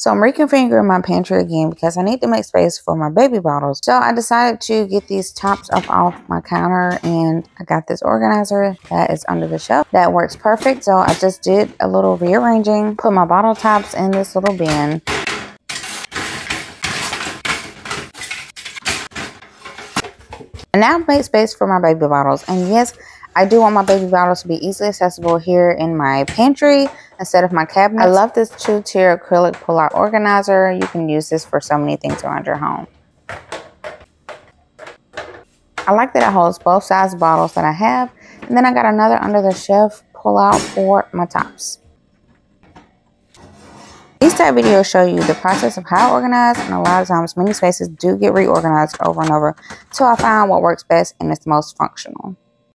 So I'm reconfiguring my pantry again because I need to make space for my baby bottles. So I decided to get these tops up off my counter and I got this organizer that is under the shelf. That works perfect. So I just did a little rearranging, put my bottle tops in this little bin. And now I've made space for my baby bottles. And yes, I do want my baby bottles to be easily accessible here in my pantry instead of my cabinet. I love this two-tier acrylic pull-out organizer. You can use this for so many things around your home. I like that it holds both size bottles that I have. And then I got another under the shelf pull-out for my tops. These type videos show you the process of how I organize and a lot of times many spaces do get reorganized over and over until I find what works best and is most functional.